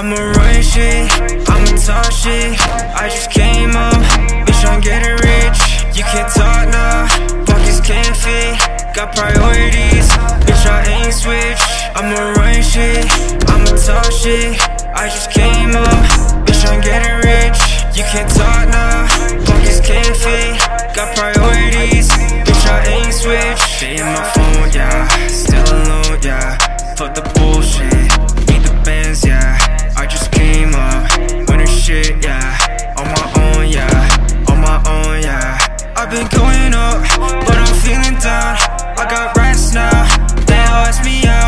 I'ma run shit, I'ma talk shit. I just came up, bitch, I'm getting rich. You can't talk now, pockets can't fit. Got priorities, bitch, I ain't switch. I'ma run shit, I'ma talk shit. I've been going up, but I'm feeling down. I got rats now, they all ask me out